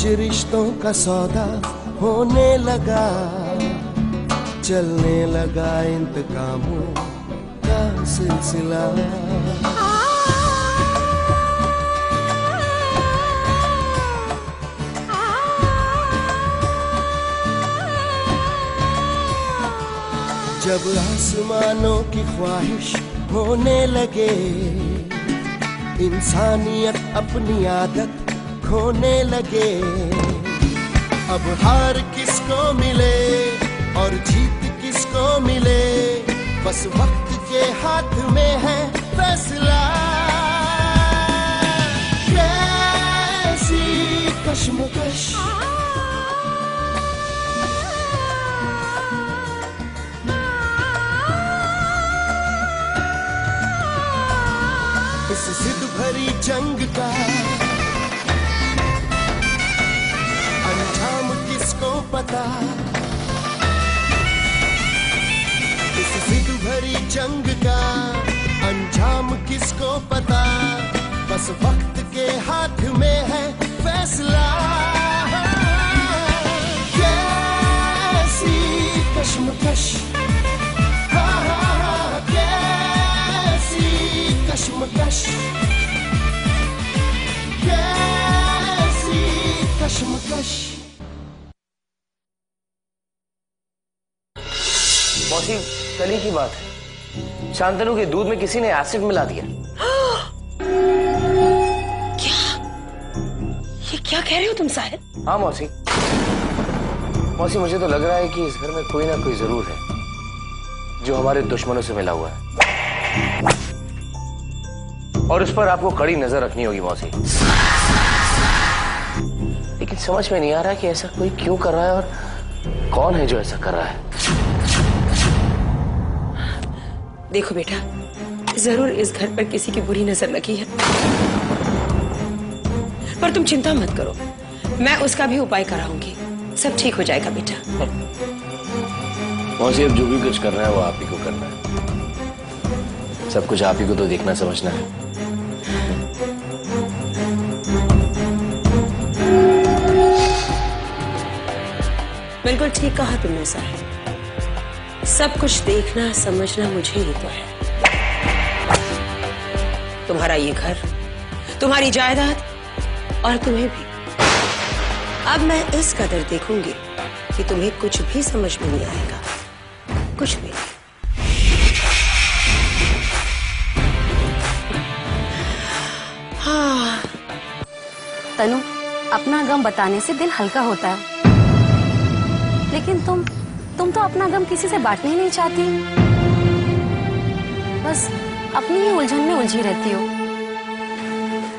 कुछ रिश्तों का सौदा होने लगा। चलने लगा इंतकामों का सिलसिला। जब आसमानों की ख्वाहिश होने लगे, इंसानियत अपनी आदत खोने लगे। अब हार किसको मिले और जीत किसको मिले? बस वक्त के हाथ शांतनु के दूध में किसी ने एसिड मिला दिया। क्या? ये क्या कह रहे हो तुम साहिब हाँ मौसी। मौसी मुझे तो लग रहा है कि इस घर में कोई ना कोई ज़रूर है जो हमारे दुश्मनों से मिला हुआ है। और उस पर आपको कड़ी नज़र रखनी होगी मौसी। लेकिन समझ में नहीं आ रहा कि ऐसा कोई क्यों कर रहा है और कौन है जो ऐसा कर रहा है। देखो बेटा ज़रूर इस घर पर किसी की बुरी नज़र लगी है। पर तुम चिंता मत करो मैं उसका भी उपाय कराऊँगी। सब ठीक हो जाएगा बेटा। मौसी अब जो भी कुछ करना है वो आप ही को करना है। सब कुछ आप ही को तो देखना समझना है। बिल्कुल ठीक कहा तुमने साहब सब कुछ देखना, समझना मुझे ही तो है। तुम्हारा ये घर, तुम्हारी जायदाद और तुम्हें भी। अब मैं इस कदर देखूँगी कि तुम्हें कुछ भी समझ में नहीं आएगा। कुछ भी। हाँ। तनु, अपना गम बताने से दिल हल्का होता है। लेकिन तुम तुम तो अपना गम किसी से बांटना ही नहीं चाहती। बस अपनी ही उलझन में उलझी रहती हो।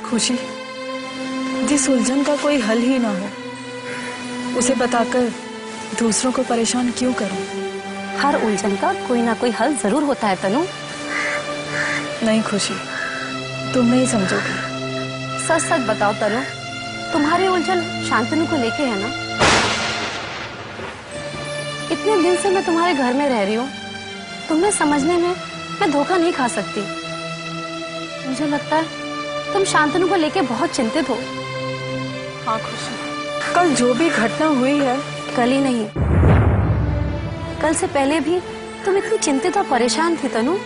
खुशी जिस उलझन का कोई हल ही ना हो उसे बताकर दूसरों को परेशान क्यों करूँ? हर उलझन का कोई ना कोई हल ज़रूर होता है तनु। नहीं खुशी तुम नहीं समझोगी। सच सच बताओ तनु तुम्हारी उलझन शांतनु को लेके है ना? इतने दिन से मैं तुम्हारे घर में रह रही हूँ। तुम्हें समझने में मैं धोखा नहीं खा सकती। मुझे लगता है तुम शांतनु को लेके बहुत चिंतित हो। हाँ खुशी कल जो भी घटना हुई है कल ही नहीं। कल से पहले भी तुम इतनी चिंतित और परेशान थी तनु।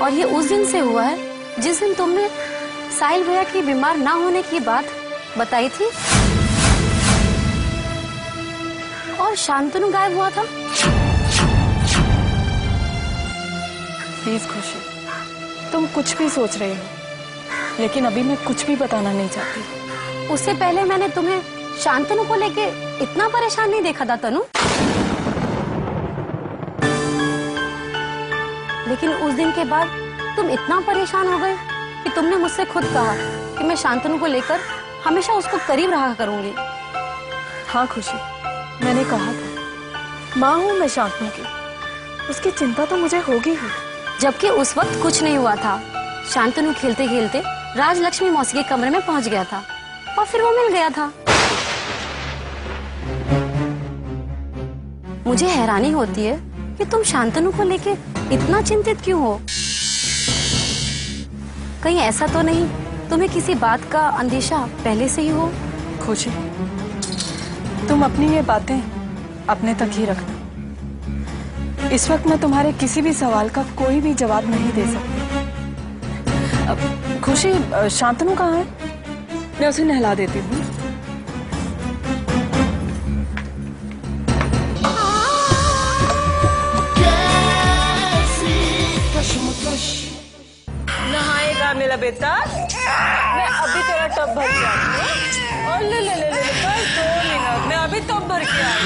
और ये उस दिन से हुआ है जिस दिन तुमने साहिल भैया की बीमार ना होने की बात बताई थी। शांतनु गायब हुआ था। प्लीज़ खुशी तुम कुछ भी सोच रहे हो लेकिन अभी मैं कुछ भी बताना नहीं चाहती। उससे पहले मैंने तुम्हें शांतनु को लेके इतना परेशान नहीं देखा था तनु। लेकिन उस दिन के बाद तुम इतना परेशान हो गए कि तुमने मुझसे खुद कहा कि मैं शांतनु को लेकर हमेशा उसको करीब रहा करूँगी। हाँ खुशी। मैंने कहा था माँ हूँ मैं शांतनु की। उसकी चिंता तो मुझे होगी ही। जबकि उस वक्त कुछ नहीं हुआ था। शांतनु खेलते खेलते राजलक्ष्मी मौसी के कमरे में पहुँच गया था और फिर वो मिल गया था। मुझे हैरानी होती है कि तुम शांतनु को लेके इतना चिंतित क्यों हो? कहीं ऐसा तो नहीं? तुम्हें किसी बात का अंदेशा पहले से ही हो? खुशी तुम अपनी ये बातें अपने तक ही रखना। इस वक्त मैं तुम्हारे किसी भी सवाल का कोई भी जवाब नहीं दे सकती। खुशी शांतनु कहाँ है? मैं उसे नहला देती हूँ। नहाएगा मेरा बेटा। मैं अभी तेरा टब भर के आई। और ले ले ले ले ले, बस दो मिनट। मैं अभी टब भर के आई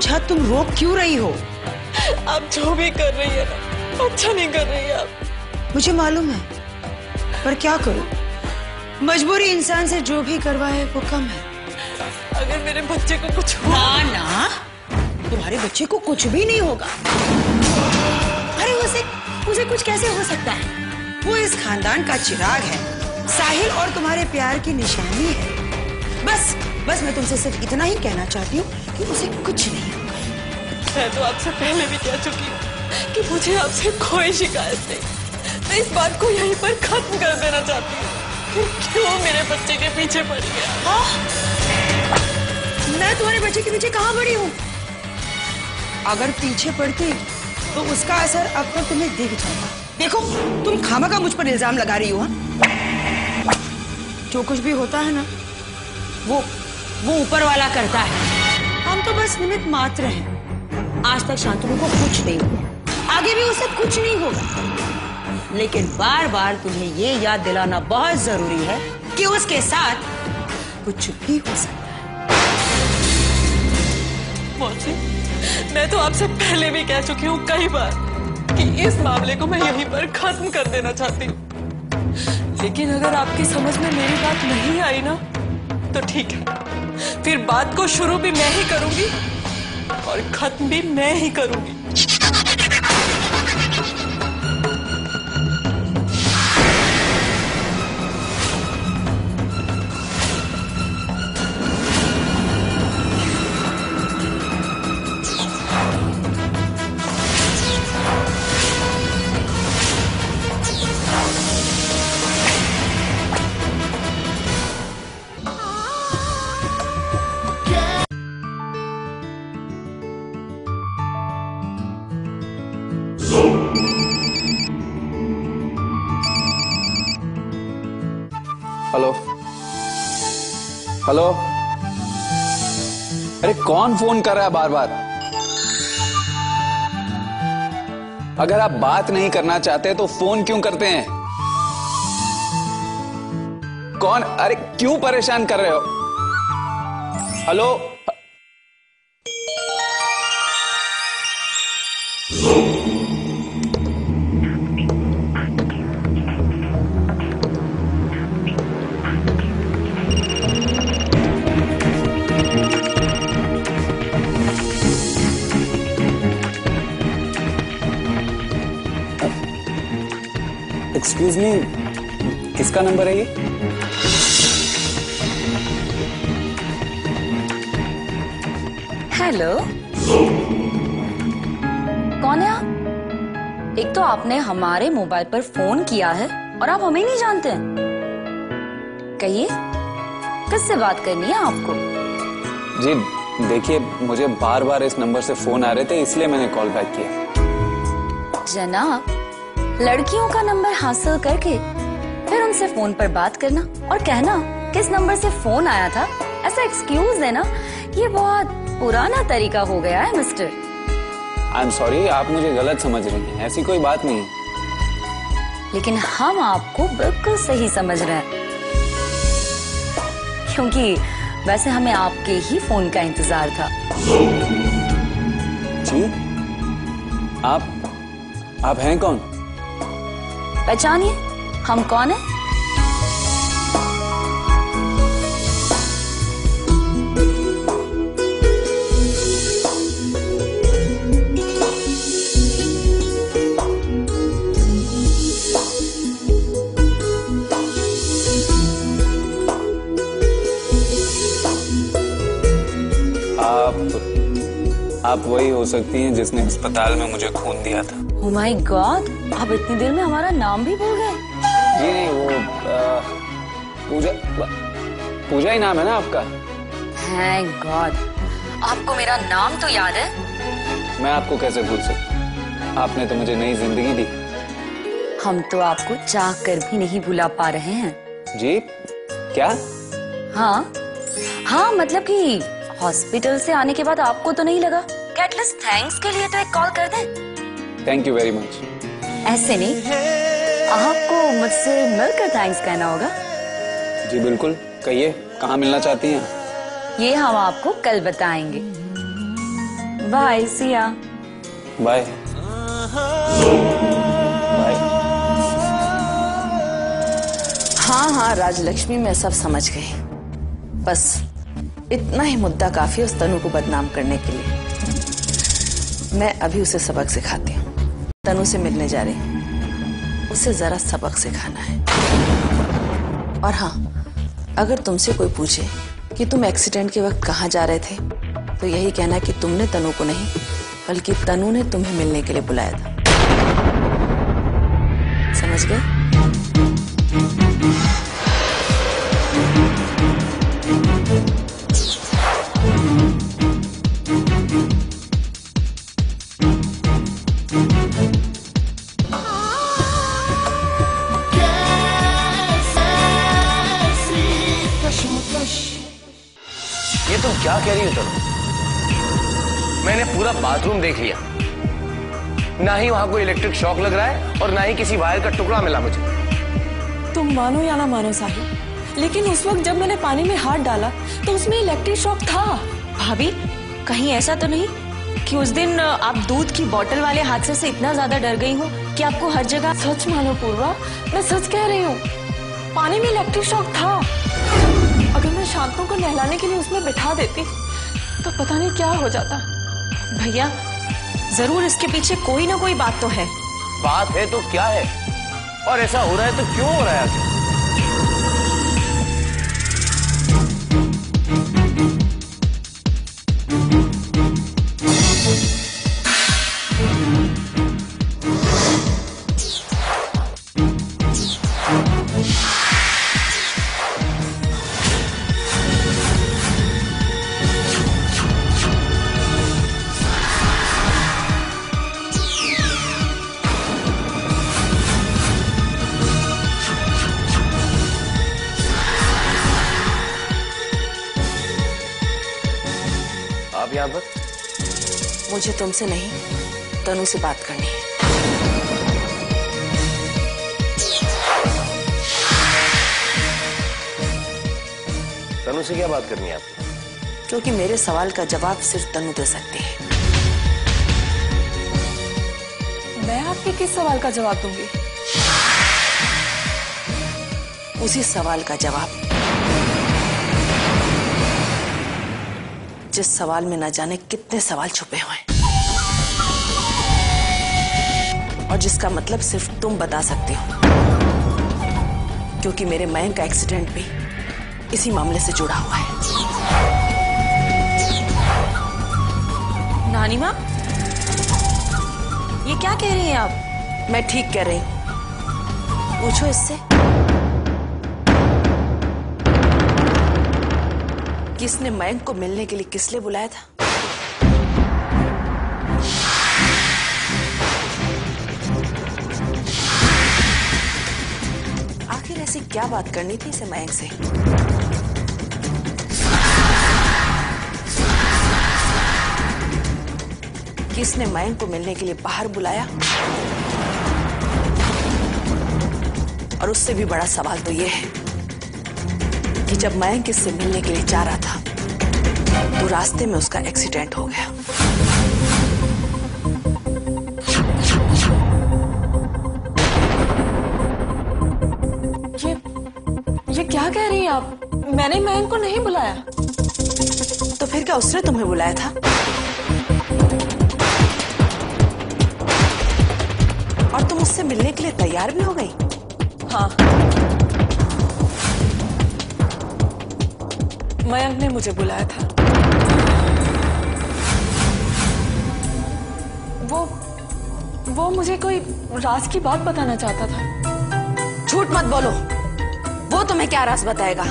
पूछा तुम रो क्यों रही हो? आप जो भी कर रही है ना अच्छा नहीं कर रही आप। मुझे मालूम है पर क्या करूँ? मजबूरी इंसान से जो भी करवाए वो कम है। अगर मेरे बच्चे को कुछ हुआ ना ना। तुम्हारे बच्चे को कुछ भी नहीं होगा। अरे उसे उसे कुछ कैसे हो सकता है? वो इस खानदान का चिराग है। साहिल और तुम्हारे प्यार की निशानी है। बस। बस मैं तुमसे सिर्फ़ इतना ही कहना चाहती हूँ कि उसे कुछ नहीं मैं तो आपसे पहले भी कह चुकी हूँ कि मुझे आपसे कोई शिकायत नहीं। मैं इस बात को यहीं पर खत्म कर देना चाहती हूँ क्यों मेरे बच्चे के पीछे पड़ गया। हाँ? मैं तुम्हारे बच्चे के पीछे कहाँ पड़ी हूँ? अगर पीछे पड़ती तो उसका असर अब तक तुम्हें दिख जाता देखो तुम खामा का मुझ पर इल्ज़ाम लगा रही हो हाँ? जो कुछ भी होता है ना वो वो ऊपर वाला करता है। हम तो बस निमित मात्र हैं। आज तक शांतनु को कुछ नहीं हुआ। आगे भी उसे कुछ नहीं होगा लेकिन बार बार तुम्हें ये याद दिलाना बहुत ज़रूरी है कि उसके साथ कुछ भी हो सकता है। मौसी, मैं तो आपसे पहले भी कह चुकी हूँ कई बार कि इस मामले को मैं यहीं पर खत्म कर देना चाहती हूँ। लेकिन अगर आपकी समझ में मेरी बात नहीं आई ना तो ठीक है। फिर बात को शुरू भी मैं ही करूँगी और खत्म भी मैं ही करूँगी। हेलो? अरे, कौन फ़ोन कर रहा है बार बार अगर आप बात नहीं करना चाहते तो फ़ोन क्यों करते हैं? कौन, अरे, क्यों परेशान कर रहे हो? हेलो? एक्सक्यूज मी किसका नंबर है ये? हेलो। कौन है आप? एक तो आपने हमारे मोबाइल पर फ़ोन किया है और आप हमें नहीं जानते। हैं कहिए किससे बात करनी है आपको? जी देखिए मुझे बार बार इस नंबर से फ़ोन आ रहे थे इसलिए मैंने कॉल बैक किया। जनाब लड़कियों का नंबर हासिल करके फिर उनसे फ़ोन पर बात करना और कहना किस नंबर से फ़ोन आया था? ऐसा एक्सक्यूज देना ये बहुत पुराना तरीका हो गया है मिस्टर आई एम सॉरी आप मुझे गलत समझ रही हैं। ऐसी कोई बात नहीं। लेकिन हम आपको बिल्कुल सही समझ रहे हैं। क्योंकि वैसे हमें आपके ही फ़ोन का इंतज़ार था। जी? आप आप हैं कौन? पहचानिए हम कौन है? आप वही हो सकती हैं जिसने अस्पताल में मुझे खून दिया था। ओ माय गॉड आप इतनी देर में हमारा नाम भी भूल गए। जी नहीं वो आ, पूजा पूजा ही नाम है ना आपका? थैंक गॉड आपको मेरा नाम तो याद है? मैं आपको कैसे भूल सकता आपने तो मुझे नई ज़िंदगी दी। हम तो आपको चाह कर भी नहीं भुला पा रहे हैं। जी क्या? हाँ। हाँ मतलब कि हॉस्पिटल से आने के बाद आपको तो नहीं लगा? कि एटलीस्ट थैंक्स के लिए तो एक कॉल कर दें। थैंक यू वेरी मच ऐसे नहीं आपको मुझसे मिलकर थैंक्स कहना होगा। जी बिल्कुल कहिए कहाँ मिलना चाहती हैं? ये हम आपको कल बताएँगे। बाय सिया बाय हाँ हाँ राजलक्ष्मी मैं सब समझ गई। बस इतना ही मुद्दा काफ़ी है उस तनु को बदनाम करने के लिए। मैं अभी उसे सबक सिखाती हूँ। तनु से मिलने जा रही हूँ। उसे जरा सबक सिखाना है। और हाँ अगर तुमसे कोई पूछे कि तुम एक्सीडेंट के वक्त कहाँ जा रहे थे तो यही कहना कि तुमने तनु को नहीं, बल्कि तनु ने तुम्हें मिलने के लिए बुलाया था। समझ गए? बाथरूम देख लिया। ना ही वहाँ कोई इलेक्ट्रिक शॉक लग रहा है और ना ही किसी वायर का टुकड़ा मिला मुझे। तुम मानो या ना मानो साहिब लेकिन उस वक्त जब मैंने पानी में हाथ डाला तो उसमें इलेक्ट्रिक शॉक था। भाभी, कहीं ऐसा तो नहीं कि उस दिन आप दूध की बोतल वाले हादसे से इतना ज़्यादा डर गई हो कि आपको हर जगह सच मानो, पूर्वा, मैं सच कह रही हूँ, पानी में इलेक्ट्रिक शॉक था। अगर मैं शांतों को नहलाने के लिए उसमें बिठा देती तो पता नहीं क्या हो जाता। भैया, ज़रूर इसके पीछे कोई ना कोई बात तो है। बात है तो क्या है? और ऐसा हो रहा है तो क्यों हो रहा है? तुमसे नहीं तनु से बात करनी है। तनु से क्या बात करनी है आपको? क्योंकि मेरे सवाल का जवाब सिर्फ़ तनु दे सकती है। मैं आपके किस सवाल का जवाब दूँगी? उसी सवाल का जवाब। जिस सवाल में न जाने कितने सवाल छुपे हुए हैं। और जिसका मतलब सिर्फ़ तुम बता सकते हो। क्योंकि मेरे मयंक का एक्सीडेंट भी इसी मामले से जुड़ा हुआ है। नानी माँ ये क्या कह रही हैं आप? मैं ठीक कह रही हूँ। पूछो इससे। किसने मयंक को मिलने के लिए किस लिए बुलाया था? ऐसी क्या बात करनी थी इसे मयंक से? किसने मयंक को मिलने के लिए बाहर बुलाया? और उससे भी बड़ा सवाल तो यह है कि जब मयंक इससे मिलने के लिए जा रहा था तो रास्ते में उसका एक्सीडेंट हो गया। आप मैंने मयंक को नहीं बुलाया। तो फिर क्या उसने तुम्हें बुलाया था? और तुम उससे मिलने के लिए तैयार भी हो गई? हाँ। मयंक ने मुझे बुलाया था। वो वो मुझे कोई राज की बात बताना चाहता था। झूठ मत बोलो। वो तुम्हें क्या रास बताएगा?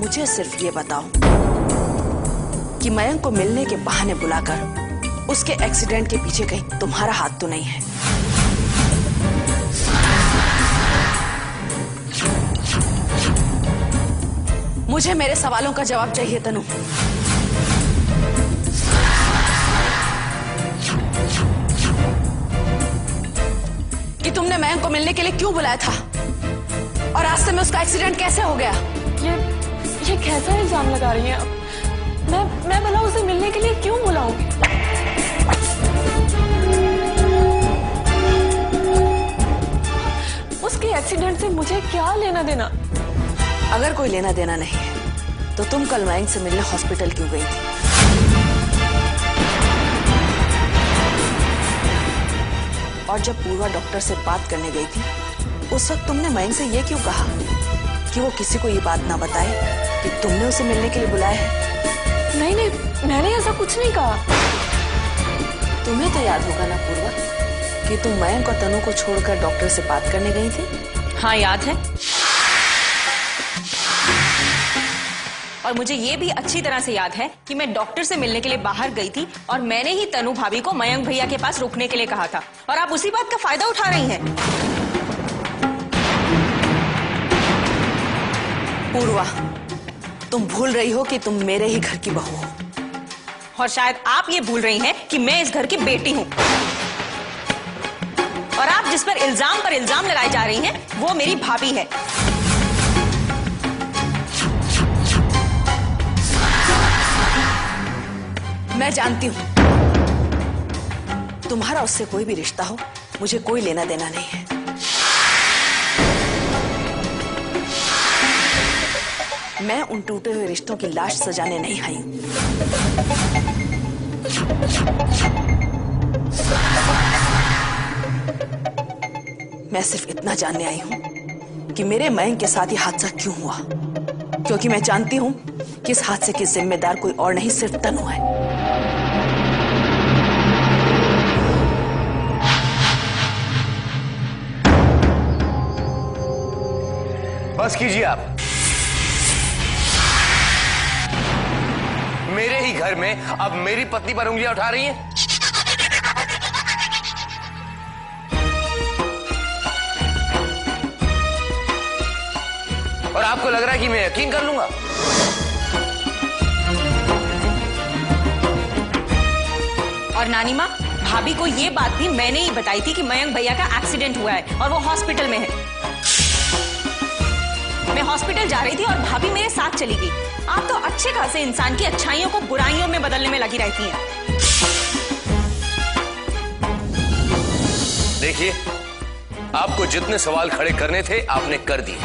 मुझे सिर्फ़ ये बताओ कि मयंक को मिलने के बहाने बुलाकर उसके एक्सीडेंट के पीछे कहीं तुम्हारा हाथ तो नहीं है। मुझे मेरे सवालों का जवाब चाहिए, तनु। तुमने मयंक को मिलने के लिए क्यों बुलाया था? और रास्ते में उसका एक्सीडेंट कैसे हो गया? ये ये कैसा इल्ज़ाम लगा रही हैं? आप मैं मैं भला उसे मिलने के लिए क्यों बुलाऊँगी उसके एक्सीडेंट से मुझे क्या लेना देना? अगर कोई लेना देना नहीं है तो तुम कल मयंक से मिलने हॉस्पिटल क्यों गई थी? और जब पूर्वा डॉक्टर से बात करने गई थी उस वक्त तुमने मयंक से ये क्यों कहा कि वो किसी को ये बात ना बताए कि तुमने उसे मिलने के लिए बुलाया है? नहीं नहीं मैंने ऐसा कुछ नहीं कहा। तुम्हें तो याद होगा ना पूर्वा कि तुम मयंक और तनु को छोड़कर डॉक्टर से बात करने गई थी? हाँ याद है। और मुझे ये भी अच्छी तरह से याद है कि मैं डॉक्टर से मिलने के लिए बाहर गई थी और मैंने ही तनु भाभी को मयंक भैया के पास रुकने के लिए कहा था। और आप उसी बात का फ़ायदा उठा रही हैं। पूर्वा, तुम भूल रही हो कि तुम मेरे ही घर की बहू हो। और शायद आप ये भूल रही हैं कि मैं इस घर की बेटी हूँ। और आप जिस पर इल्ज़ाम पर इल्ज़ाम लगाए जा रही हैं, वो मेरी भाभी है। मैं जानती हूँ। तुम्हारा उससे कोई भी रिश्ता हो, मुझे कोई लेना देना नहीं है। मैं उन टूटे हुए रिश्तों की लाश सजाने नहीं आई। मैं सिर्फ़ इतना जानने आई हूँ कि मेरे मयंक के साथ ये हादसा क्यों हुआ? क्योंकि मैं जानती हूँ कि इस हादसे की जिम्मेदार कोई और नहीं, सिर्फ़ तनु है। बस कीजिए आप। मेरे ही घर में अब मेरी पत्नी पर उंगलियाँ उठा रही हैं। और आपको लग रहा है कि मैं यकीन कर लूँगा? और नानी माँ भाभी को ये बात भी मैंने ही बताई थी कि मयंक भैया का एक्सीडेंट हुआ है और वो हॉस्पिटल में है। मैं हॉस्पिटल जा रही थी और भाभी मेरे साथ चली गई। आप तो अच्छे खासे इंसान की अच्छाइयों को बुराइयों में बदलने में लगी रहती हैं। देखिए आपको जितने सवाल खड़े करने थे आपने कर दिए।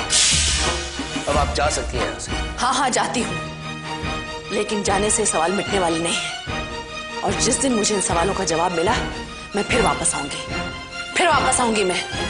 अब आप जा सकती हैं यहाँ से। हाँ हाँ जाती हूँ। लेकिन जाने से सवाल मिटने वाले नहीं है। और जिस दिन मुझे इन सवालों का जवाब मिला, मैं फिर वापस आऊँगी। फिर वापस आऊँगी मैं।